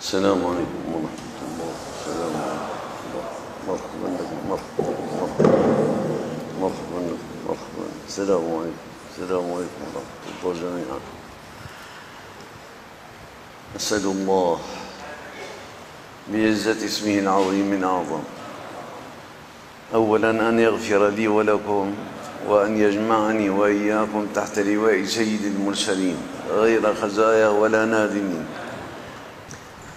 السلام عليكم ورحمة الله. السلام عليكم. مرحبا. بكم مرحبا. مرحبا. مرحبا مرحبا السلام عليكم. السلام عليكم ورحمة الله جميعا. أسأل الله بعزة اسمه العظيم الأعظم. أولا أن يغفر لي ولكم وأن يجمعني وإياكم تحت لواء سيد المرسلين. غير خزايا ولا نادمين